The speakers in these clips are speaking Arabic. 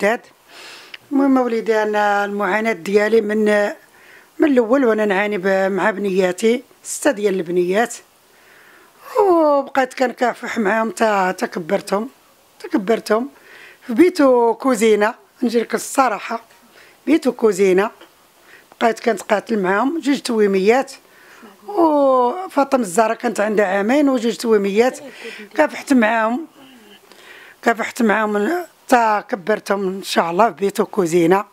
داد المهم وليدي أنا المعاناة ديالي من من الأول وأنا نعاني مع بنياتي ستة ديال البنيات. وبقيت كنكافح معاهم تا تا كبرتهم تا كبرتهم. في بيتو كوزينة نجي لك الصراحة. بيتو كوزينة بقيت كنتقاتل معاهم جوج تويميات. وفاطمه الزهراء كانت عندها عامين وجوج تويميات كافحت معاهم. كافحت معاهم. تا كبرتهم إن شاء الله في بيت وكوزينة.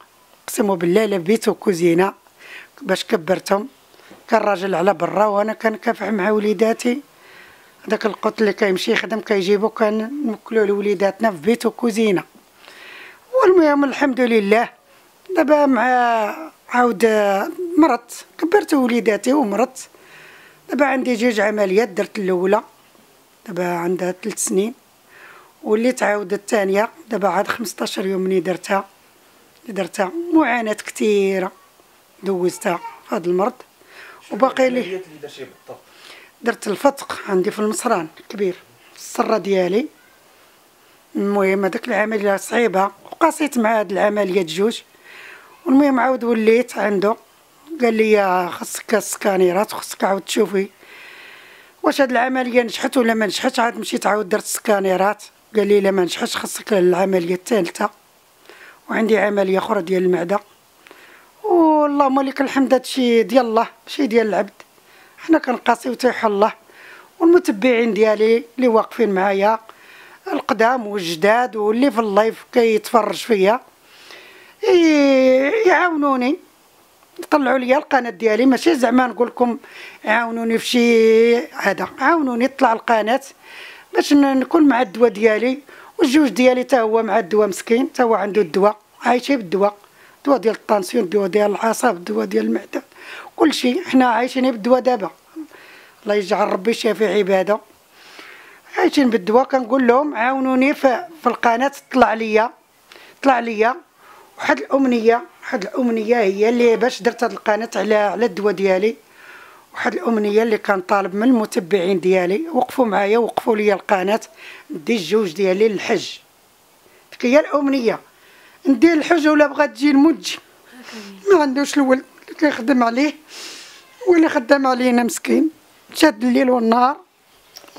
اقسم بالله لا بيت وكوزينة. باش كبرتهم. كان راجل على برا وأنا كنكافح مع وليداتي. هذاك القط اللي كيمشي يخدم كيجيبو كنمكلو لوليداتنا في بيت وكوزينة. والمهم الحمد لله. دابا مع عاود مرضت كبرت وليداتي ومرضت دابا عندي جوج عمليات درت الأولى دابا عندها ثلاث سنين وليت عاود الثانية دابا عاد 15 يوم مني درتها درتها. معاناة كثيرة دوزتها هذا المرض. وباقي لي درت الفتق عندي في المصران كبير في السرة ديالي. المهم هذاك العملية صعيبة وقاسيت مع هاد العمليات جوج. والمهم عاود وليت عنده. قال لي خاصك السكانيرات خاصك عاود تشوفي. واش هاد العملية نجحت ولا ما نجحتش؟ عاد مشيت عاود درت السكانيرات قال لي لا ما نجحتش خاصك العملية الثالثة. وعندي عملية أخرى ديال المعدة. واللهم لك الحمد هادشي ديال الله ماشي ديال العبد. حنا كنقاسيو تيح الله. والمتبعين ديالي اللي واقفين معايا القدام والجداد واللي في اللايف كيتفرج فيا ي- يعاونوني. يطلعوا لي القناة ديالي. ماشي زعما نقول لكم عاونوني في شي هذا عاونوني طلع القناة باش نكون مع الدواء ديالي. والجوج ديالي تا هو مع الدواء مسكين تا هو عنده الدواء عايشين بالدواء. الدواء ديال الطانسيون الدواء ديال العصب الدواء ديال المعدة كل شيء. حنا عايشين بالدواء دابا. الله يجعل ربي شافي عباده. عايشين بالدواء. كنقول لهم عاونوني في القناة طلع ليا طلع ليا واحد الأمنية. واحد الأمنية هي اللي باش درت هاد القناة على على الدواء ديالي. واحد الأمنية اللي كان طالب من المتبعين ديالي. وقفوا معايا وقفوا لي القناة. ندي الجوج ديالي للحج. ديك هي الأمنية ندير الحج ولا بغات تجي المجي ما عندوش الولد اللي كيخدم عليه. واللي خدام علينا مسكين. شاد الليل والنهار.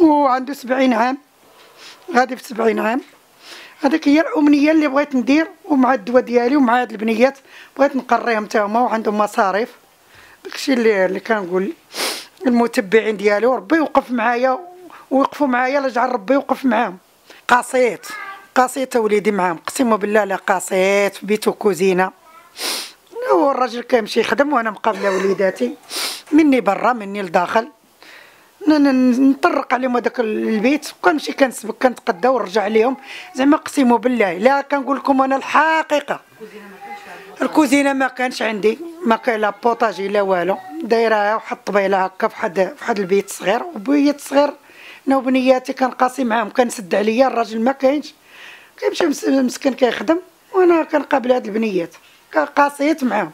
وعنده سبعين عام. غادي في سبعين عام. هذيك هي الأمنية اللي بغيت ندير ومع الدواء ديالي ومع هاد البنيات. بغيت نقريهم تا هما وعندهم مصاريف. داكشي اللي اللي كنقول المتبعين ديالي وربي يوقف معايا ويوقفوا معايا لجعل ربي يوقف معاهم. قاسيت قاسيت وليدي معاهم. قسم بالله لا قاسيت في بيت وكوزينه هو الراجل كيمشي يخدم وأنا مقابلة وليداتي. مني برا مني لداخل. نطرق عليهم هذاك البيت. وكنمشي كنسبك كنتقدا ونرجع ليهم زعما قسموا بالله. لا كنقول لكم أنا الحقيقة. الكوزينة ما كانش عندي. ما كان لا بوطاجي لا والو. دايرة واحد الطبيله هكا فحد فحد البيت صغير. وبيت صغير أنا وبنياتي كنقاسي معاهم. كنسد عليا. الراجل ما كاينش. كيمشي مس- مسكين كيخدم. وأنا كنقابل هاد البنيات. قاسيت معاهم.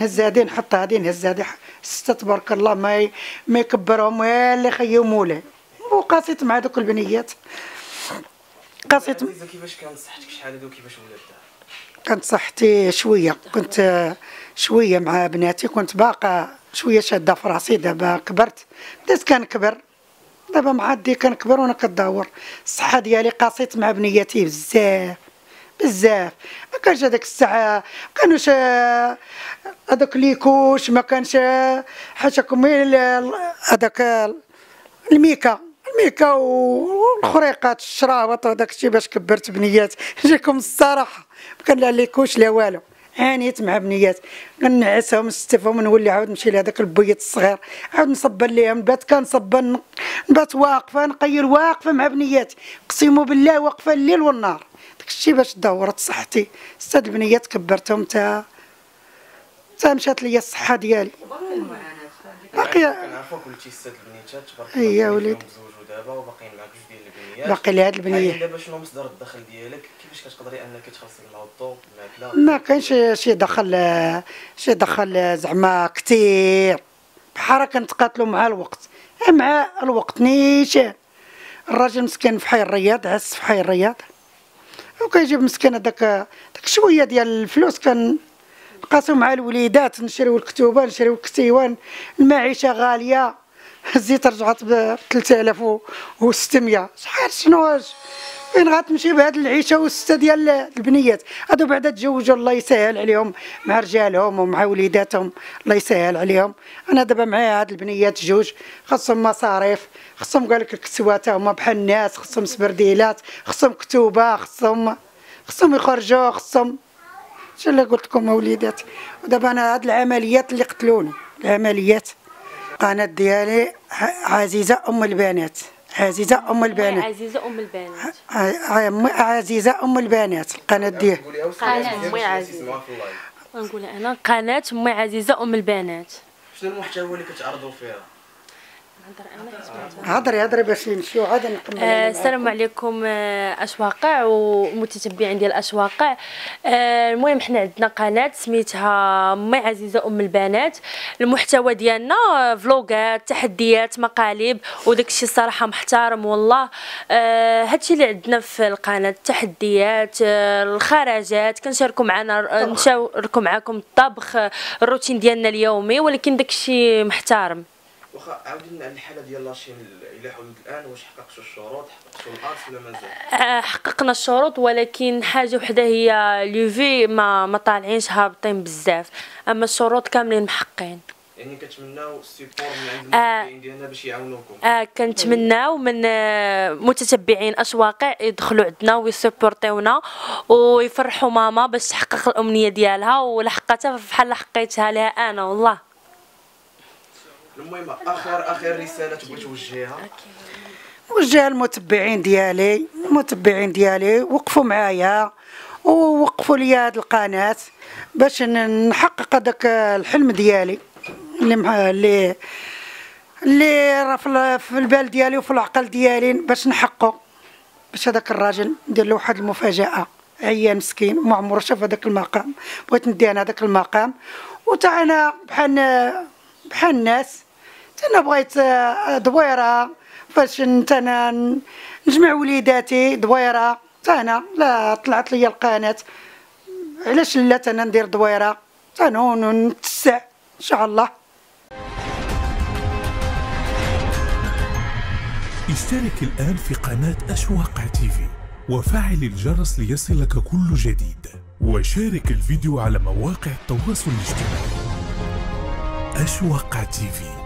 نهز هادي نحط هادي نهز هادي ح- ستة تبارك الله ما ما يكبرهم ولا يخيو مولاي وقاسيت مع دوك البنيات. قاسيت كيفاش كانت صحتك؟ شحال هادو؟ كيفاش ولات كانت صحتي شوية كنت شوية مع بناتي كنت باقا شوية شادة في راسي دابا كبرت. بديت كنكبر. دابا معدي كنكبر وأنا كدور. الصحة ديالي قاسيت مع بنياتي بزاف. بزاف. ما كانش هذاك الساعة ما كانوش هذاك ليكوش ما كانش كميل هذاك الميكا الميكا والخريقات الشراوط وداك الشيء باش كبرت بنيات. نجيكم الصراحة ما كان لا ليكوش لا والو. عانيت مع بنيات. كنعسهم نستفهم ونولي عاود نمشي لهذاك البيت الصغير. عاود نصبن ليهم نبات كنصبن نبات واقفة نقير واقفة مع بنياتي قسموا بالله واقفة الليل والنهار. داك الشيء باش دورت صحتي. ستة البنيات كبرتهم تا تا مشات ليا الصحة ديالي. باقي كنعرفوا قلتي ست البنيتات تبارك إيه يا الله وليد. مزوجوا دابا وباقيين معاك جوج ديال البنيات. باقي لي هاد البنيه دابا شنو مصدر الدخل ديالك كيفاش كتقدري أنك تخلصي العضو الماكله ما كانش شي دخل شي دخل زعما كتير. بحال كنتقاتلوا مع الوقت. مع الوقت نيشان. الراجل مسكين في حي الرياض عس في حي الرياض. وكيجيب مسكين هذاك؟ داك شوية ديال الفلوس كان نقاسو مع الوليدات نشريو الكتوبه نشريو الكتيوان المعيشة غالية الزيت رجعت ب 3600 شحال؟ شنو فين غتمشي بهاد العيشة والستة ديال البنيات؟ هادو بعدا تزوجوا الله يسهل عليهم مع رجالهم ومع وليداتهم الله يسهل عليهم. أنا دابا معايا هاد البنيات جوج خاصهم مصاريف خاصهم قال لك الكسوات هما بحال الناس خاصهم سبرديلات خاصهم كتوبة خاصهم خاصهم يخرجوا خاصهم شو اللي قلت لكم وليدات ودابا أنا هاد العمليات اللي قتلوني العمليات القناة ديالي عزيزة أم البنات. عزيزة أم البنات. عزيزة أم البنات. ع- أم- عزيزة أم البنات. القناه ديالي قوليها قناة أمي عزيزة. نقول أنا قناة أمي عزيزة أم البنات. شنو المحتوى اللي كتعرضوا فيها؟ هضري هضري باش نمشيو. عاد نكمل آه، السلام عليكم آه، أشواقع ومتتبعين ديال أشواقع. آه، المهم حنا عندنا قناة سميتها مي عزيزة أم البنات. المحتوى ديالنا فلوغات تحديات مقالب وداك الشيء صراحة محترم والله. آه، هادشي اللي عندنا في القناة التحديات آه، الخرجات كنشاركوا معنا نشاركوا معكم الطبخ الروتين ديالنا اليومي ولكن داك الشيء محترم. واخا عاودي لنا على الحالة ديال la chaîne إلى حدود الان واش حققتوا الشروط حققتوا الارس ولا مازال؟ آه، حققنا الشروط ولكن حاجة وحدة هي les vues ما ما طالعينش هابطين بزاف. أما الشروط كاملين محققين يعني كتمناو ال support من عند آه. المتابعين ديالنا باش يعاونوكم. آه كنتمناو من آه، متتبعين أشواق يدخلوا عندنا ويسبورتيونا ويفرحوا ماما باش تحقق الأمنية ديالها ولحقتها بحال حقيتها لها أنا والله. المهم اخر آخر رسالة تبغي توجهيها وجه المتبعين ديالي. المتبعين ديالي وقفوا معايا ووقفوا لي هاد القناة باش نحقق هذاك الحلم ديالي. اللي اللي اللي راه في ال- في البال ديالي وفي العقل ديالي باش نحققه باش هذاك الراجل ندير له واحد المفاجأة. عيان مسكين وما عمره شاف هذاك المقام. بغيت ندي أنا هذاك المقام. وتا أنا بحال بحال الناس أنا بغيت آه، دويرة فاش انت نجمع وليداتي دويرة أنا لا طلعت لي القناة. علاش لا تا أنا ندير دويرة؟ أنا نتسع إن شاء الله. اشترك الآن في قناة أشواق تيفي وفعل الجرس ليصلك كل جديد. وشارك الفيديو على مواقع التواصل الاجتماعي. أشواق تيفي.